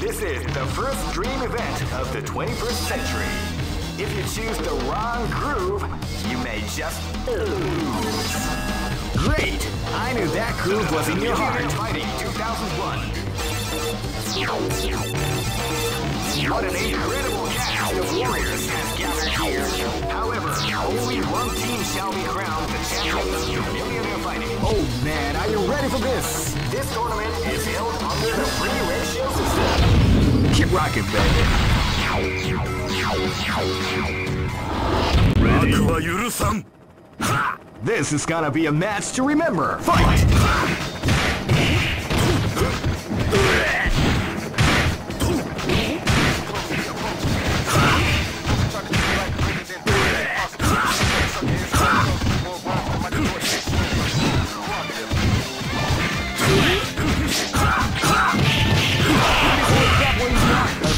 This is the first dream event of the 21st century. If you choose the wrong groove, you may just lose. Great! I knew that groove was in your heart. Fighting 2001. What an incredible Warriors has gathered here. However, only one team shall be crowned the champion of millionaire fighting. Oh man, are you ready for this? This tournament is held under the free ratio system. Keep rocking, baby. Ready? Ha! This is gonna be a match to remember. Fight! Fight.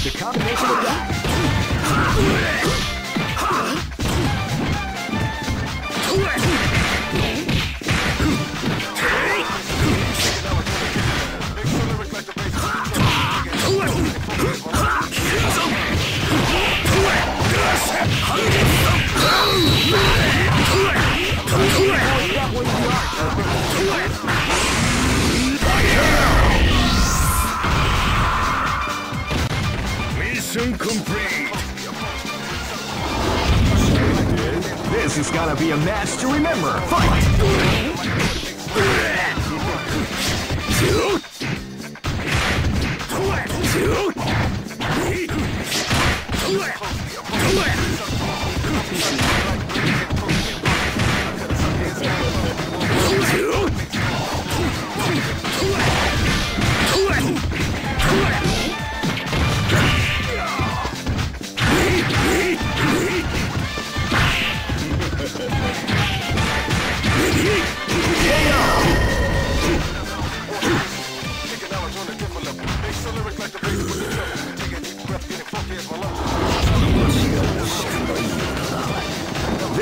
The combination attack. Mission complete This is gonna be a match to remember. Fight!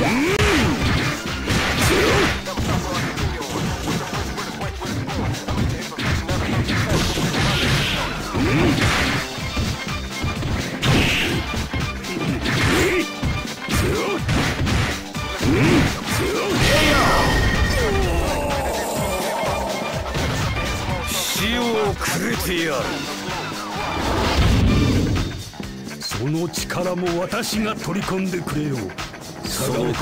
Mm-hmm. The combination attack. Shield その力も私が取り込んでくれよその国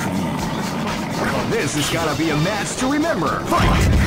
This has gotta be a match to remember. Fight!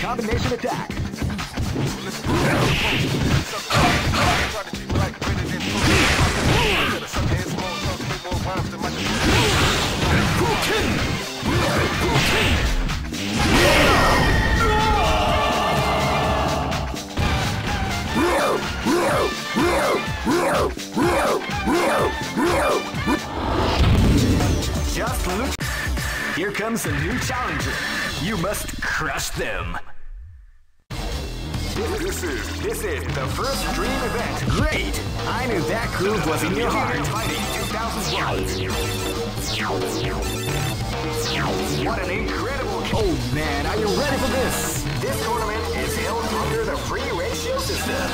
Combination attack. Whoa! Just look. Here comes a new challenger. You must crush them. This is, this is the first dream event. Great! I knew that groove was in your heart. What an incredible... Oh man, are you ready for this? This tournament is held under the free ratio system.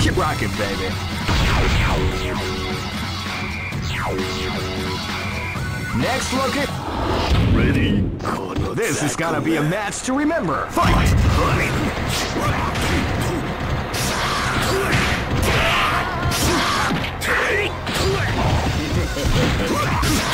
Keep rocking, baby. Next look at. Ready? This is gonna be a match to remember. Fight! Mission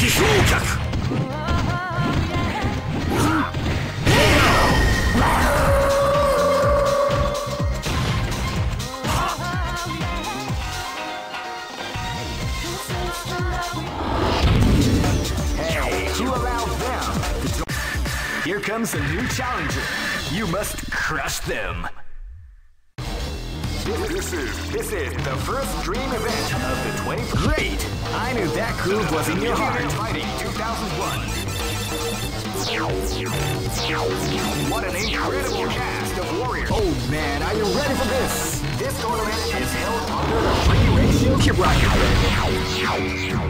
飛行客 comes a new challenger. You must crush them. This is this is the first dream event of the 20. Great! I knew that groove was in your heart. Fighting 2001. What an incredible cast of warriors! Oh man, are you ready for this? This tournament is held under the free ratio. Keep rocking.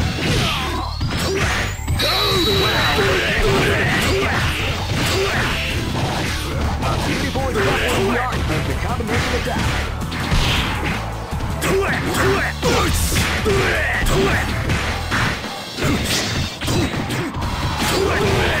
A beautiful example of the art of the combination attack. Live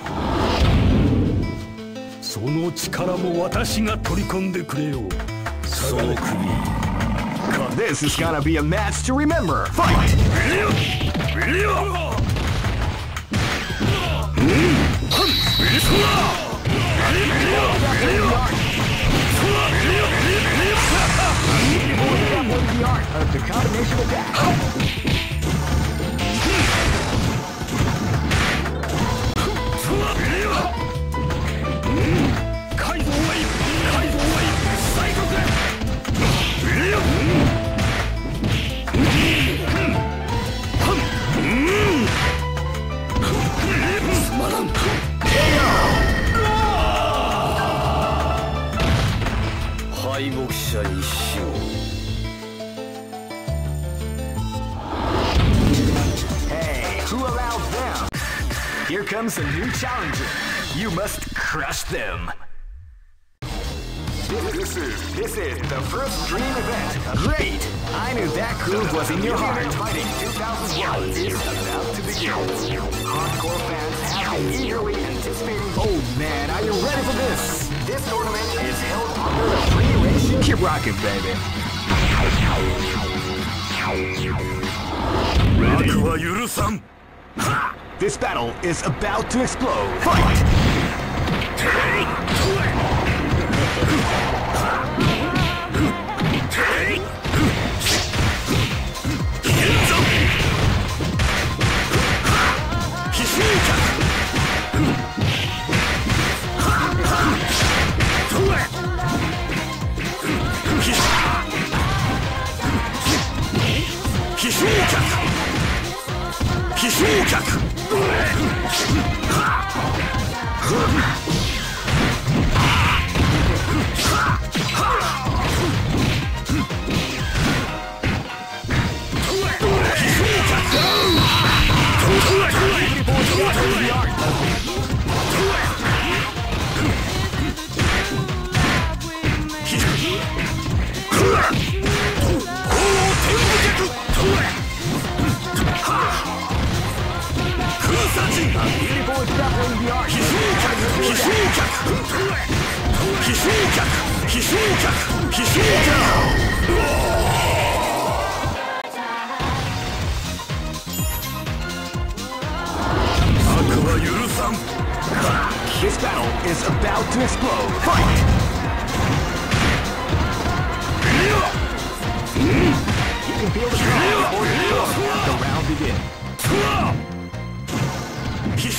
私が取り込んでくれよその首 This is gonna be a match to remember. Fight! The combination attack. comes a new challenger. You must crush them. This is, this is the first dream event. Great! I knew that groove was in your heart. Fighting 2001 is about to begin. Hardcore fans have been eagerly anticipating. Oh man, are you ready for this? This tournament is held under a free ratio. Keep rocking, baby. Ready? は許さん。はっ this battle is about to explode. Fight! フッ。This battle is about to explode. Fight! You can feel the power before the round begins.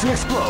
to explode.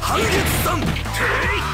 反撃さん。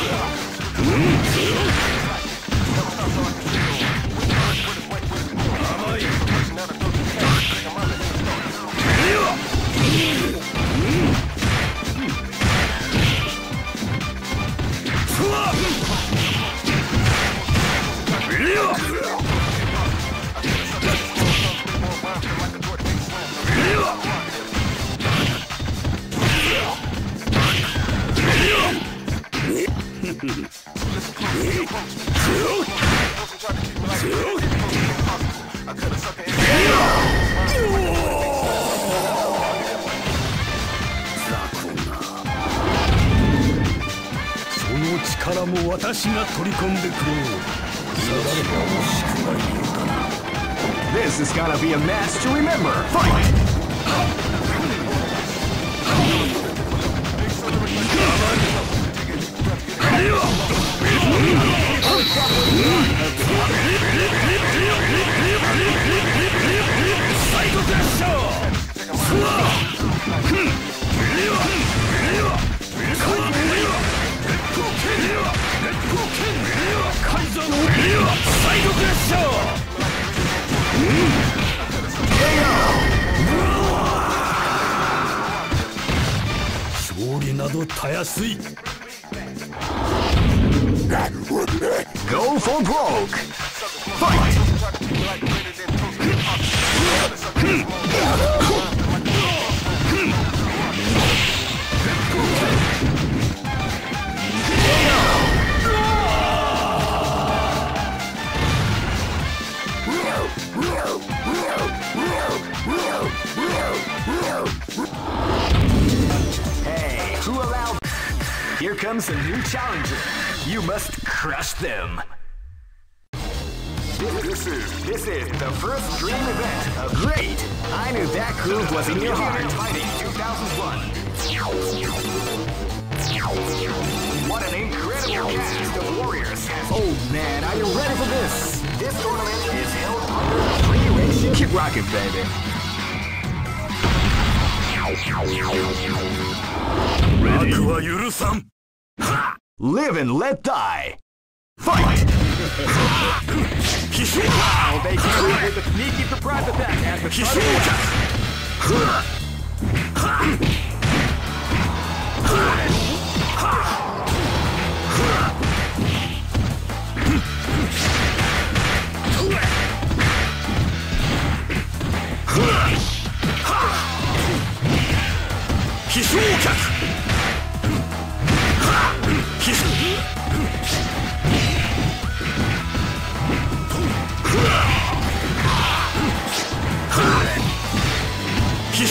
取り込んでくれよさられば欲しくないようだな This is gonna be a match to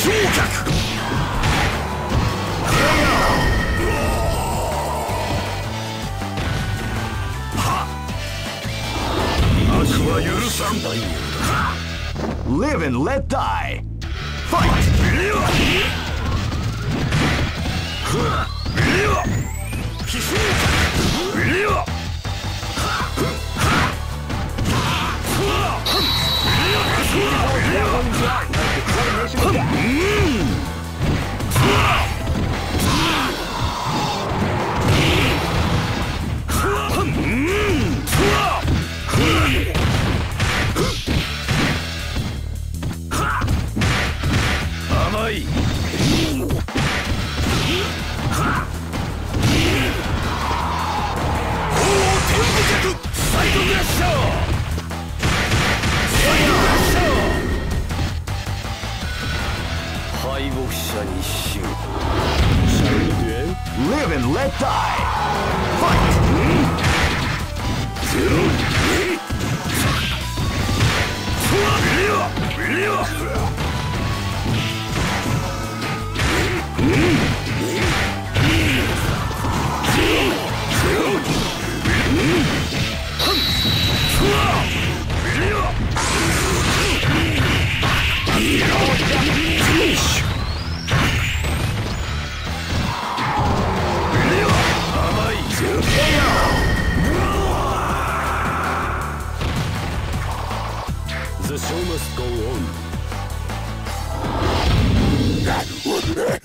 脚悪 Live and let die! Fight! うわしみ Live and let die. Fight! The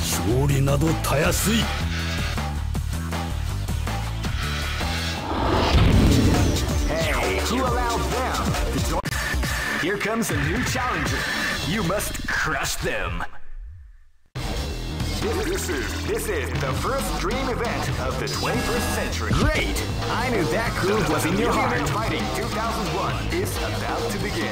勝利などたやすい Here comes a new challenger. You must crush them. This is this is the first dream event of the 21st century. Great! I knew that groove was in your heart. Fighting 2001 is about to begin.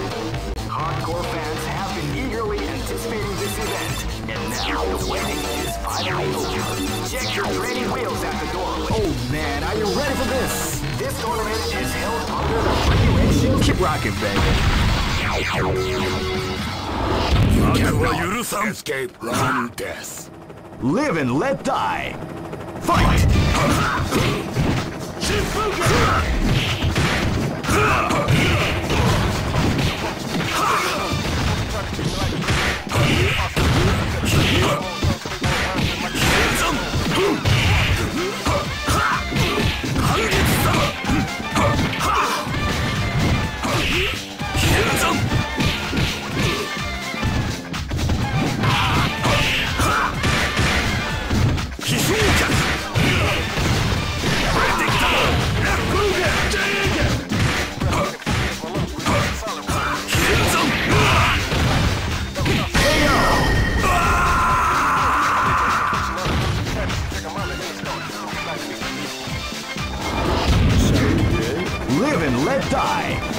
Hardcore fans have been eagerly anticipating this event, and now the waiting is finally over. Check your training wheels at the door. Oh man, are you ready for this? This tournament is held under the free ratio. Keep rocking, baby. 悪は許さん Escape from death Live and let die. Fight! Live die.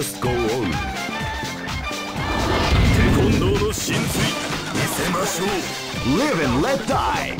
Must go on テコンドーの真髄見せましょう Live and let die.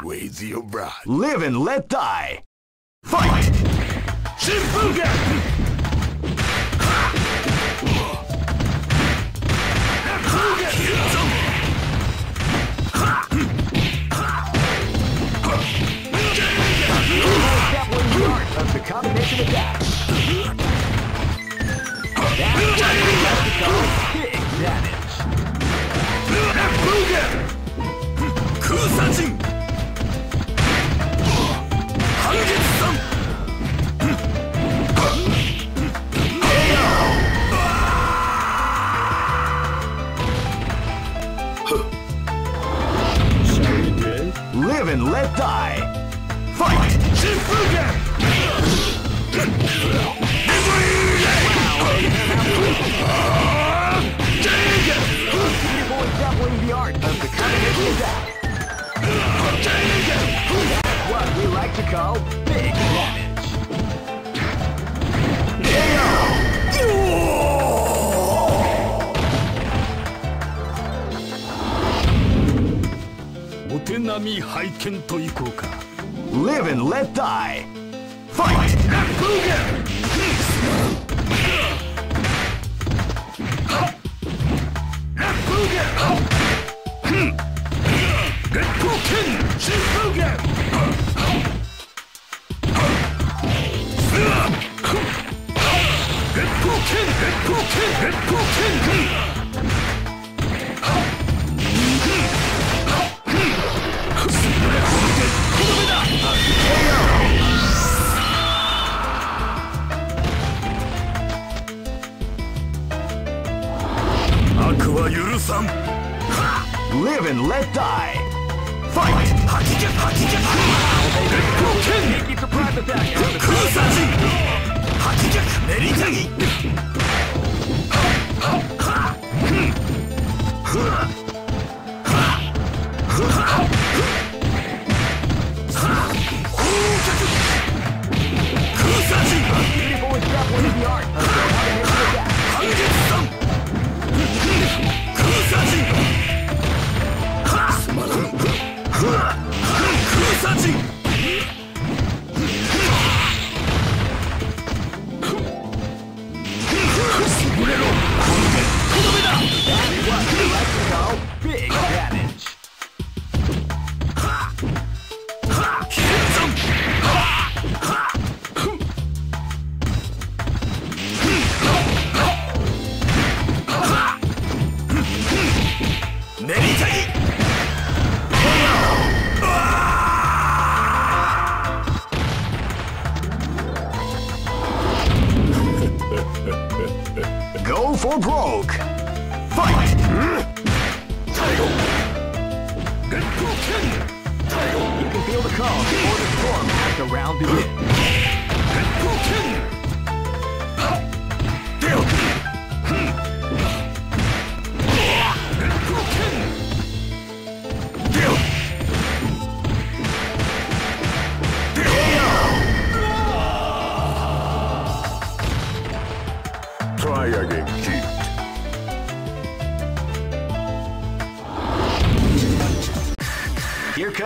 Bra. Wazio Bra. Live and let die. Fight! Shifuga! The combination attack. That's big damage. 遣都以降か。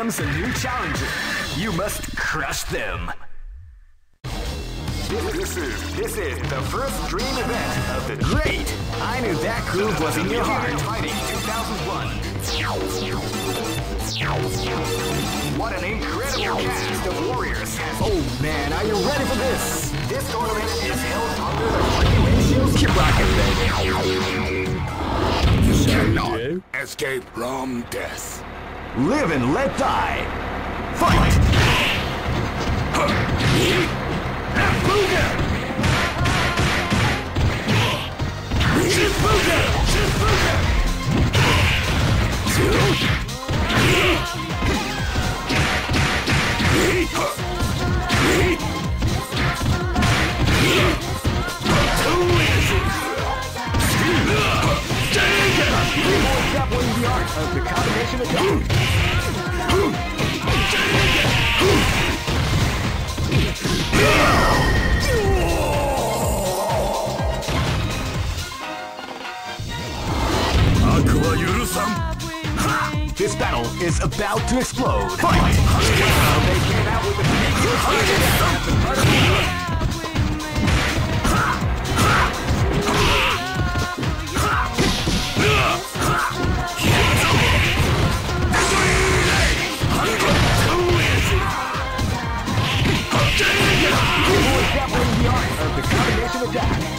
comes a new challenger. You must crush them. This is this is the first dream event of the great. I knew that groove was in your heart. Fighting 2001. What an incredible cast of warriors! Oh man, are you ready for this? This tournament is held under the regulations. Keep rocking, baby. You cannot escape from death. Live and let die. Fight! Shibuga! Shibuga! Shibuga! Of the combination attack. This battle is about to explode. They came Definitely the art of the combination attack.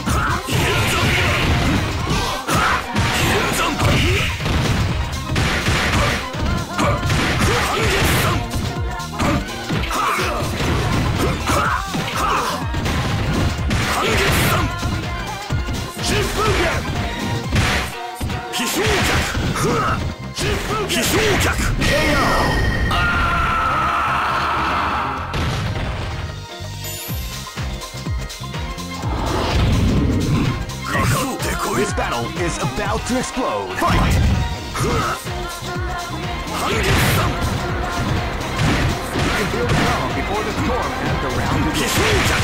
This about to explode. Fight! You can feel the calm before the storm as the round begins.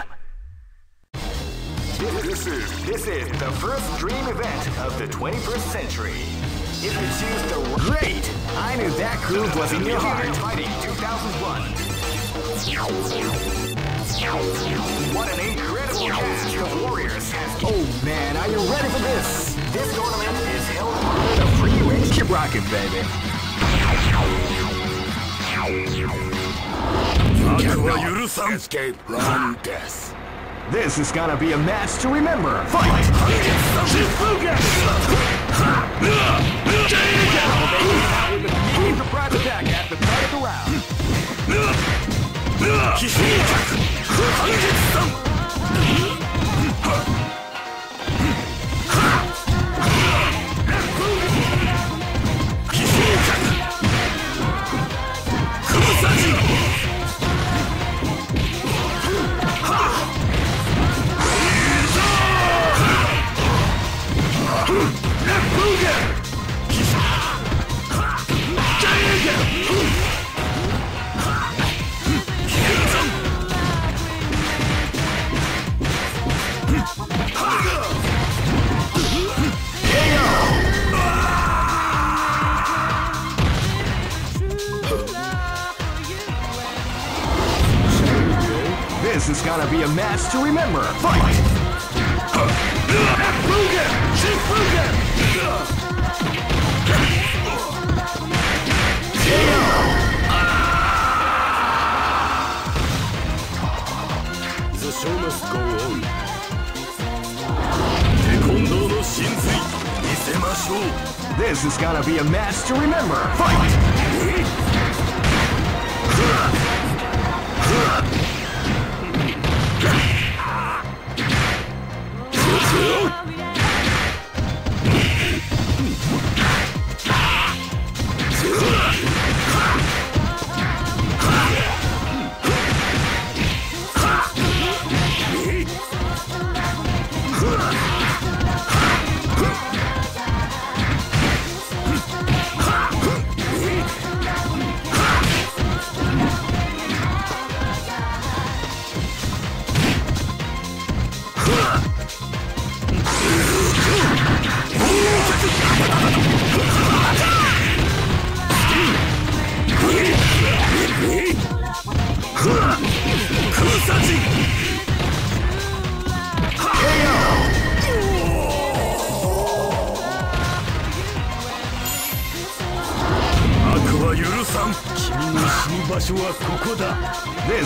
Escape from death. This is gonna be a match to remember. Fight! With surprise attack at the start of the round. This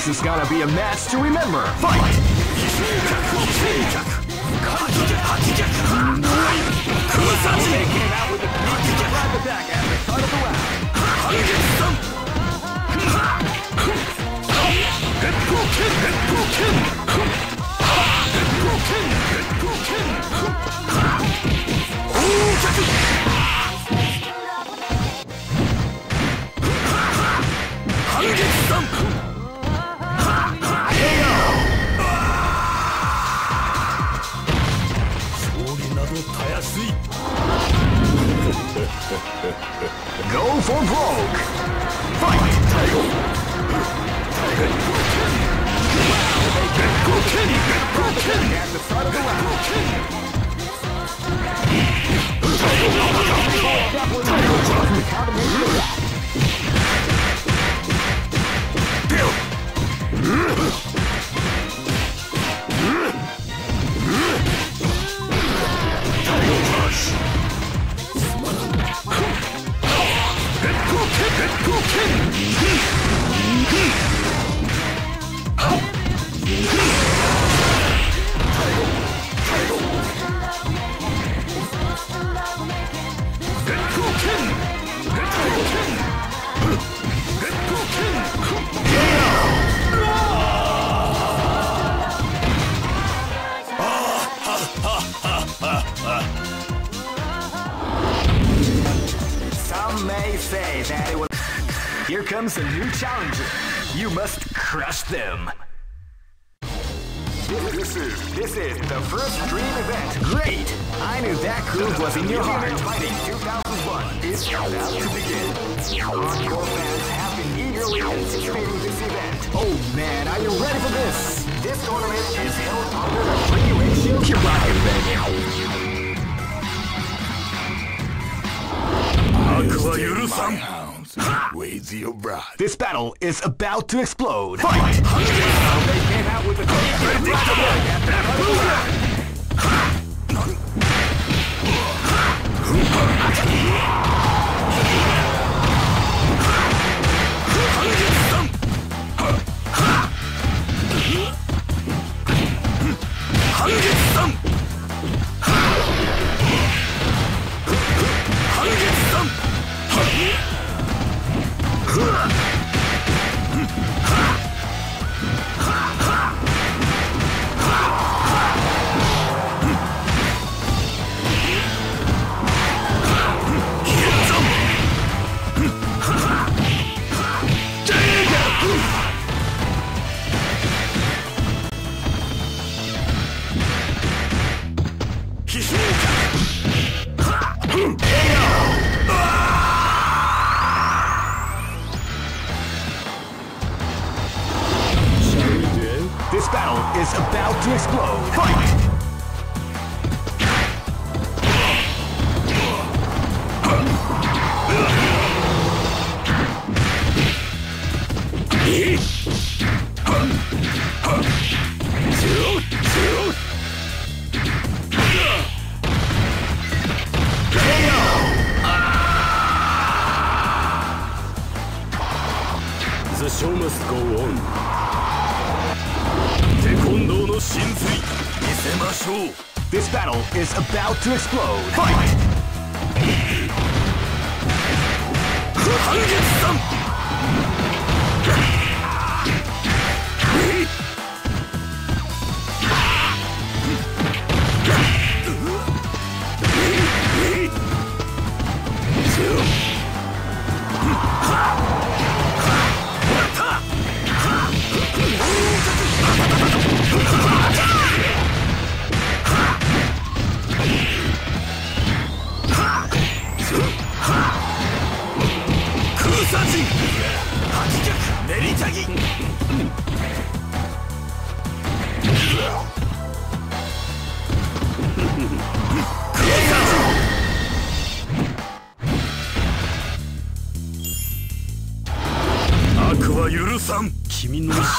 This is gonna be a match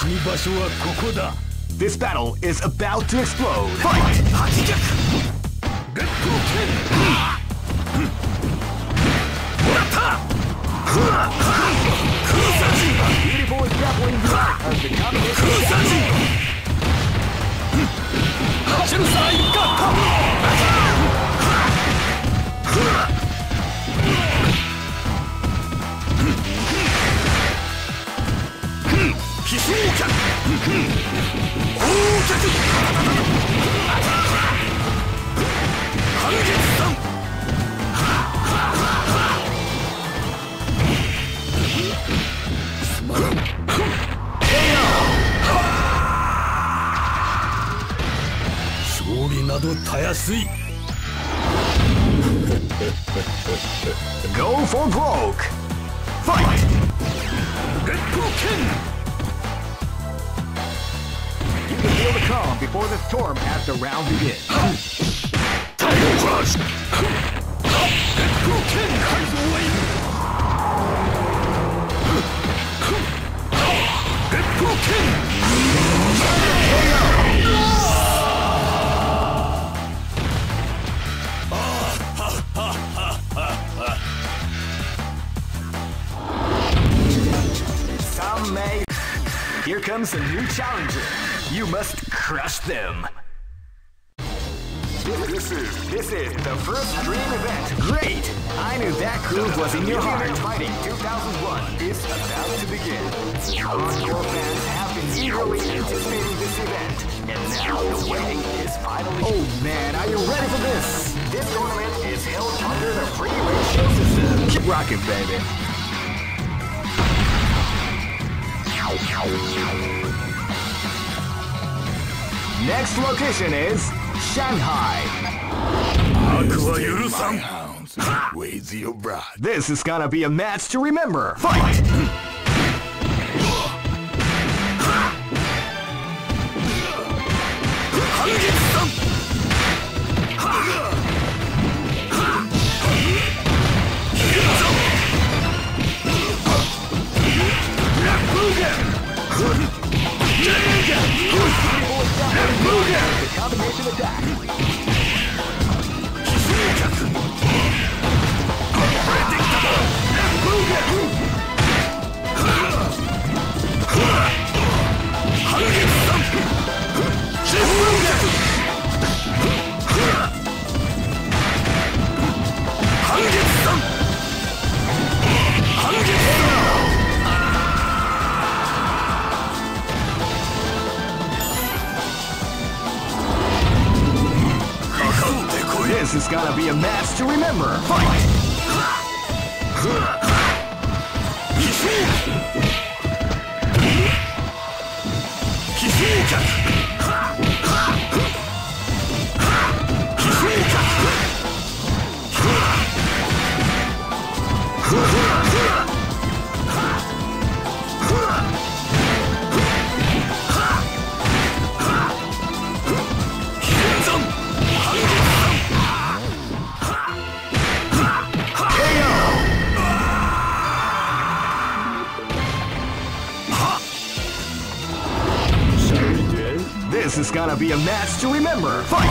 み場所はここだ This battle is about to explode Fight! レッド剣やったクーサジクーサジハチェルサイガッタたやすい Go for broke. Fight! レッド剣 down before the storm has the round begin. Tiger Crush! Some may here comes a new challenger. You must crush them. This, is this is the first dream event. Great! I knew that groove was in your heart. Fighting 2001 is about to begin. Hardcore fans have been eagerly anticipating this event, and now the waiting is finally. Oh man, are you ready for this? This tournament is held under the free ratio system. Keep rocking, baby. Next location is Shanghai. This is gonna be a match to remember. Fight! remember. Fight!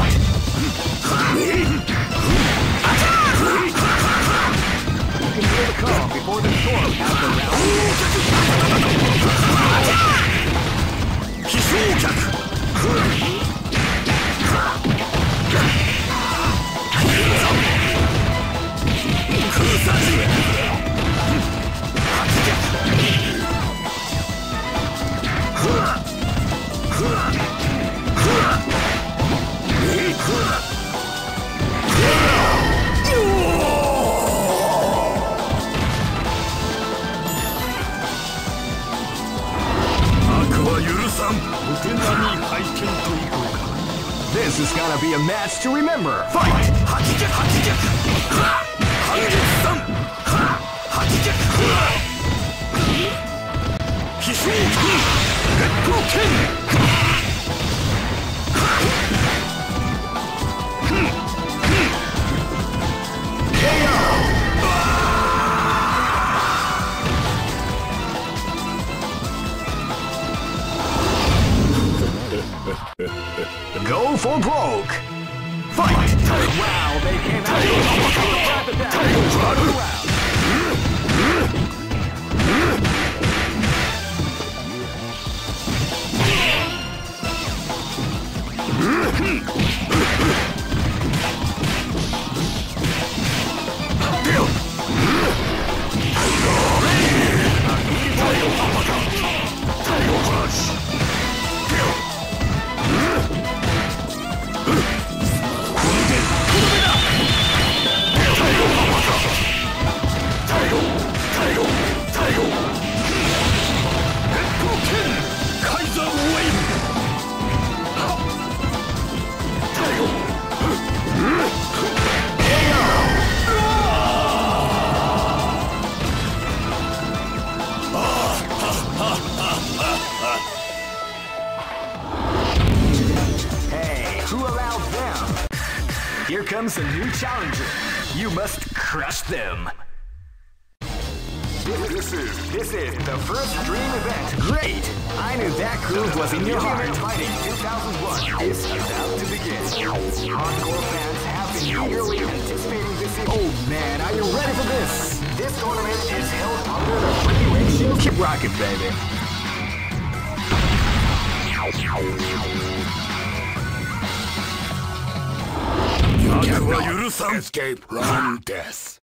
death.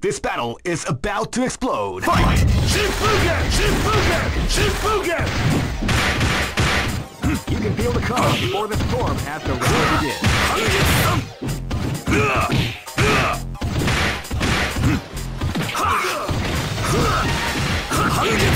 This battle is about to explode. Fight! Shifugen! Shifugen! Shifugen! You can feel the calm before the storm has to roar begin.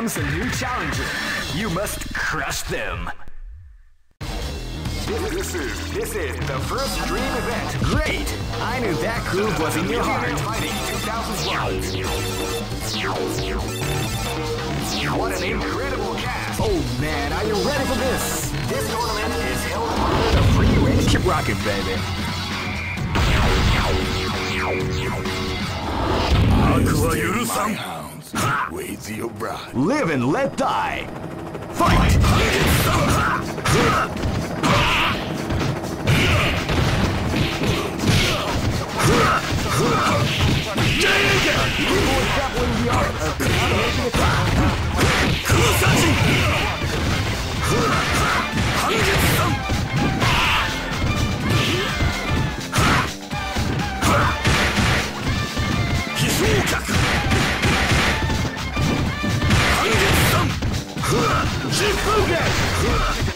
Here comes a new challenger. You must crush them. This, is this is the first dream event. Great! I knew that groove was in your heart. Fighting 2001. What an incredible cast! Oh man, are you ready for this? This tournament is held under the free ratio. Keep rocking, baby. 悪は Wade your O'Brien. Live and let die. Fight! Dang! Live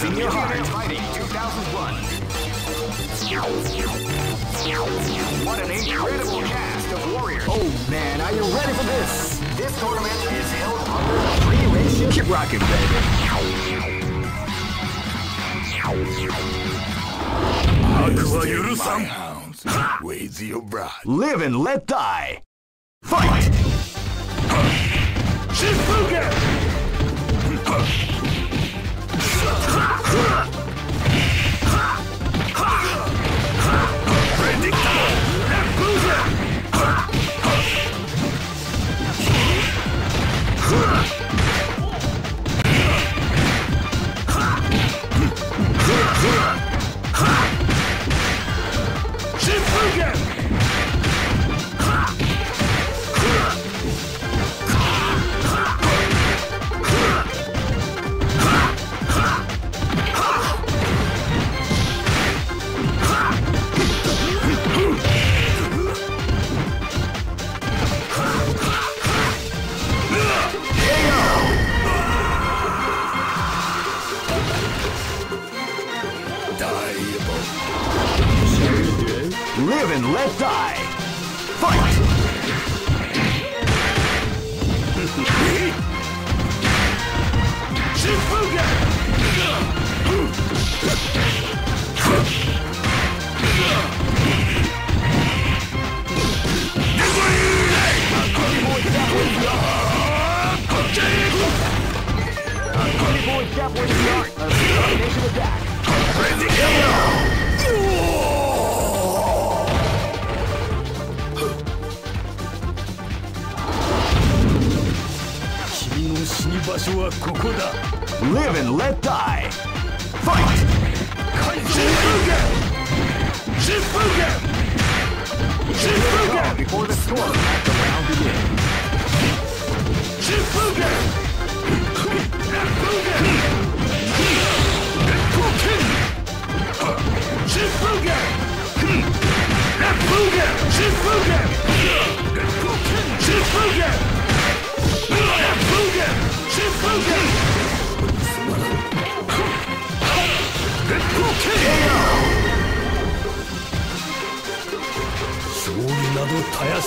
Stars in Your Heart. Fighting 2001. What an incredible cast of warriors. Oh man, are you ready for this? This tournament is held under a free ratio. Keep rocking, baby. Ways your bride. Live and let die. Fight! Shifuga!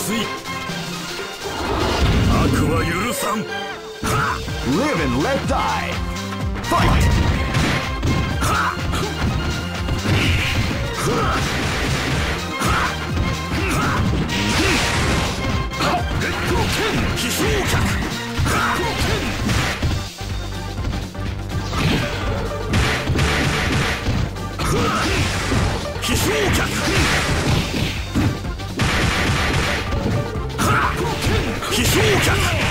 水悪は許さん Live and let die Fight 飛翔客飛翔客客。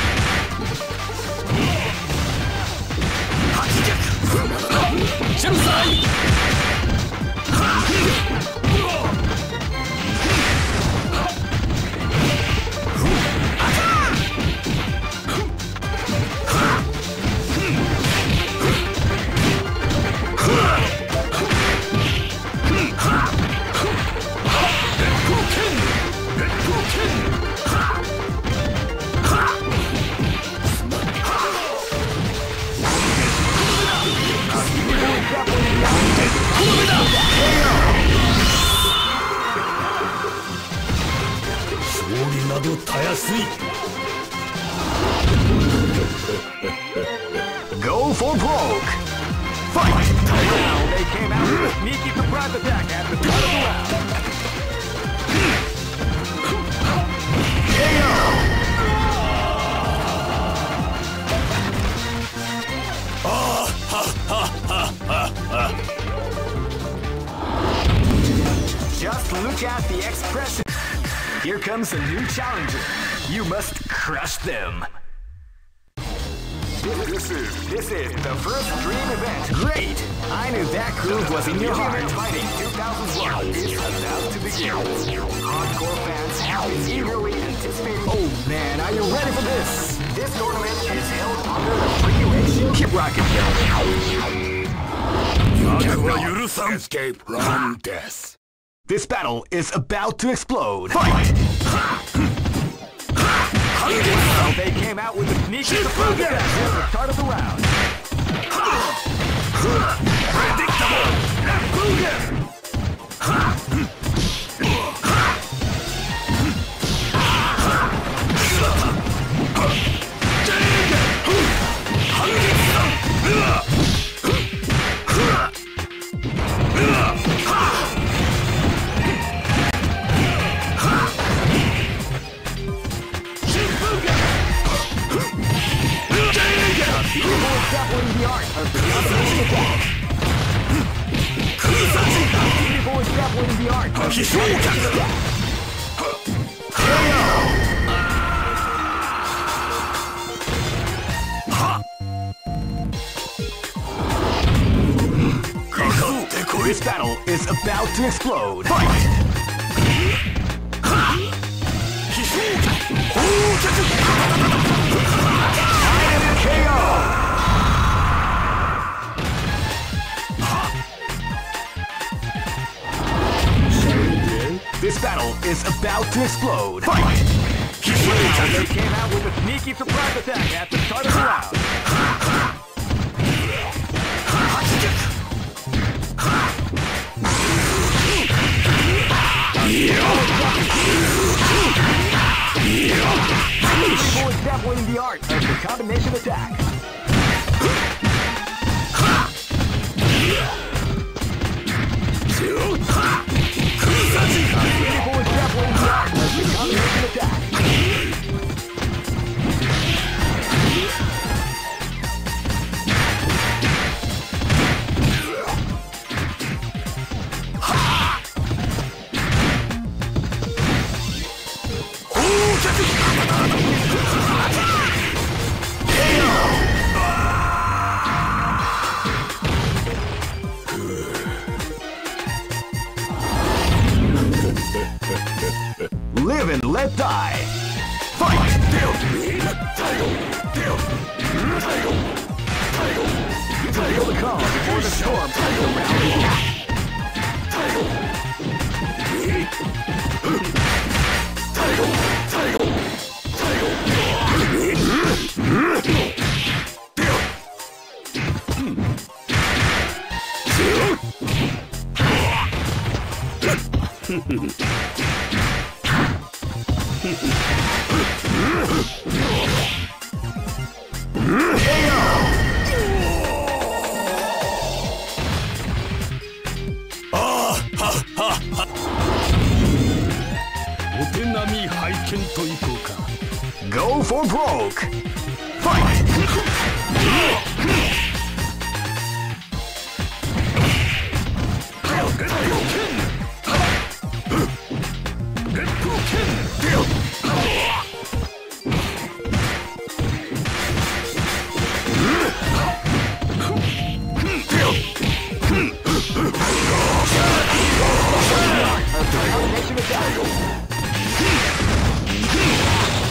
from ah. death. This battle is about to explode. Fight! they came out with a sneaky surprise at the start of the round. Ah. Predictable!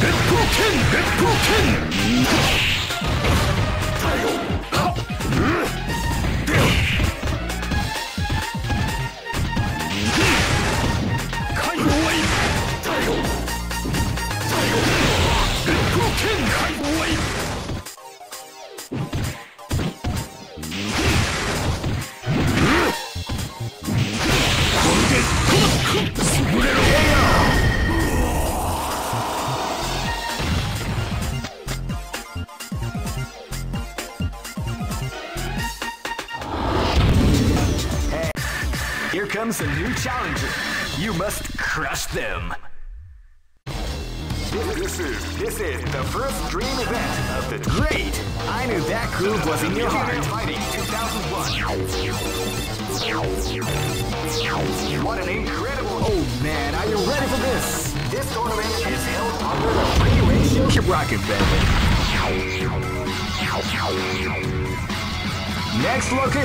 別風剣別風剣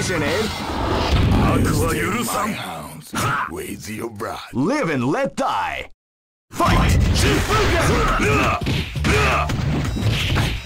listen, Abe. With your blood. Live and let die. Fight! Fight.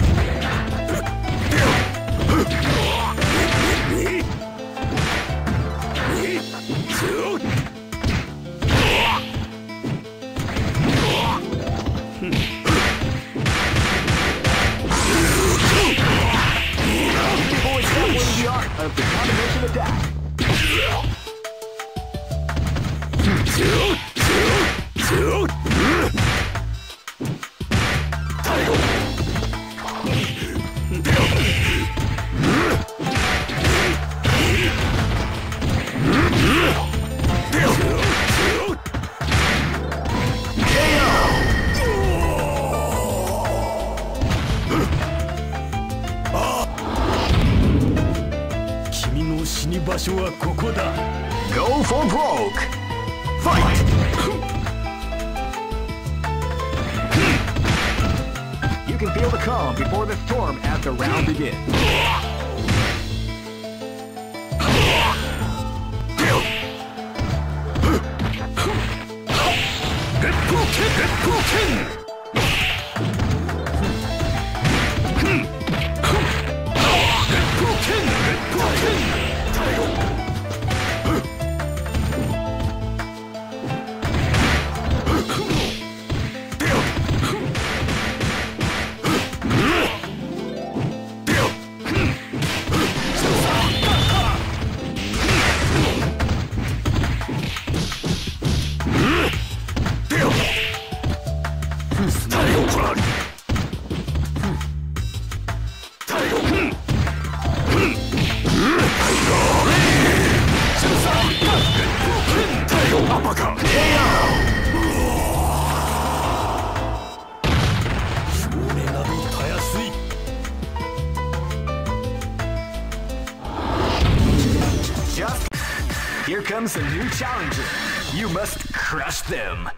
them.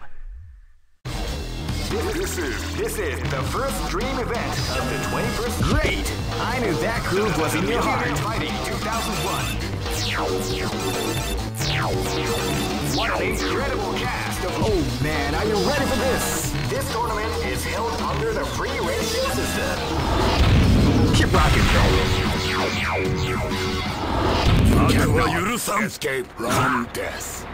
This is, this is the first dream event of the 21st. Great! I knew that groove was in your heart. Fighting 2001. What an incredible cast of. Oh man, are you ready for this? This tournament is held under the free ratio system. Keep rocking, will Escape from death.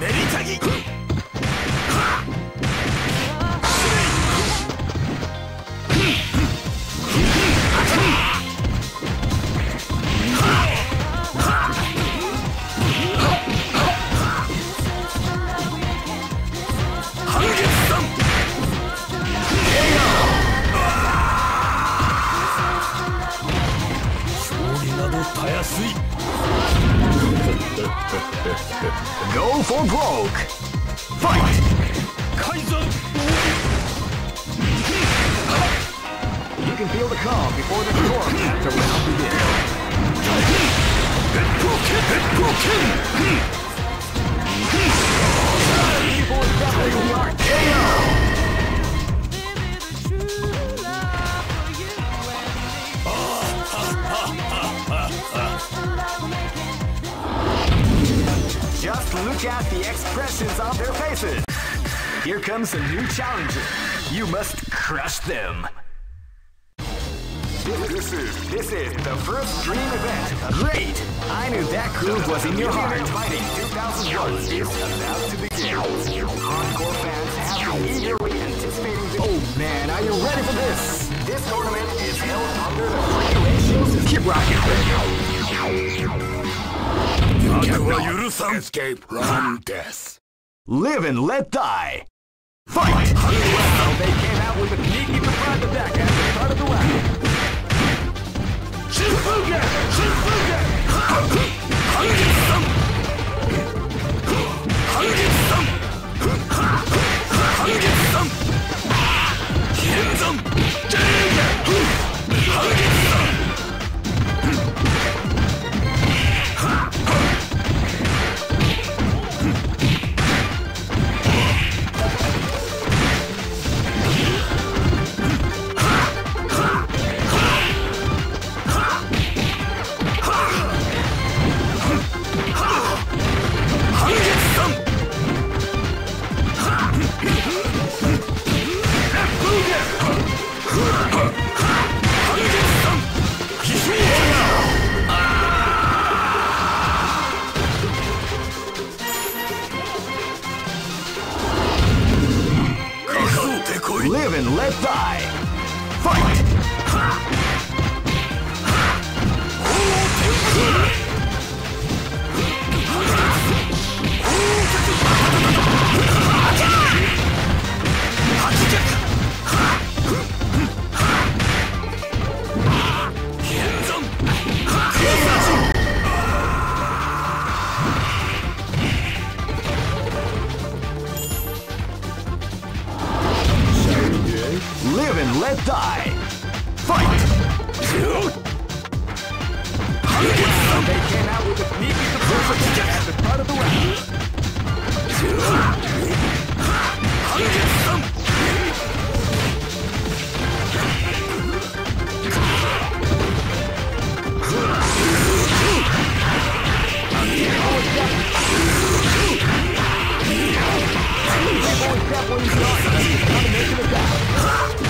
メリタギ Death. Live and let die. Fight! Well, they came out with a sneaky surprise attack at the start of the round. Shifuga! Shifuga! Live and let die. Fight! They came out with a sneaky surprise at the start of the round. Cowboys got what he's got. He's trying to make it a battle.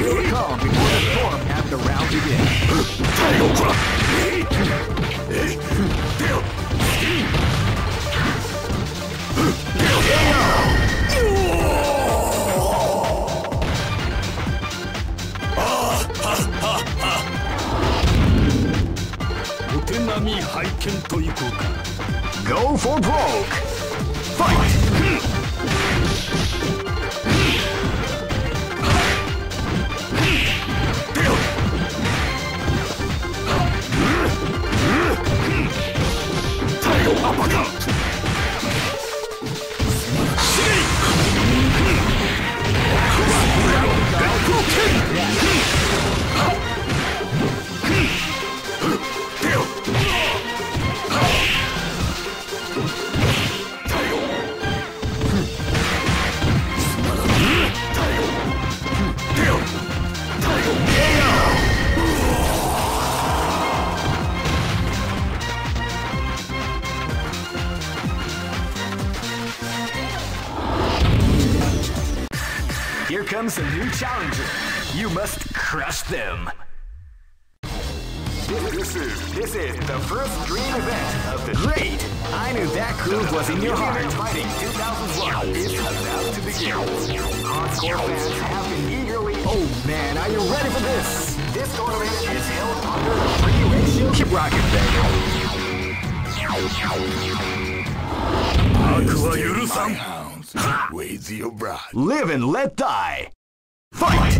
Be calm before the storm after round begin. Go for broke! Fight! Here them. This is, this is the first dream event of the Great! I knew that groove was in your heart. Fighting 2001 is about to begin. Hardcore fans have been eagerly. Oh man, are you ready for this? This tournament is held under a free ratio. Keep rocking, baby. Aqua Yuru-san! Live and let die! Fight!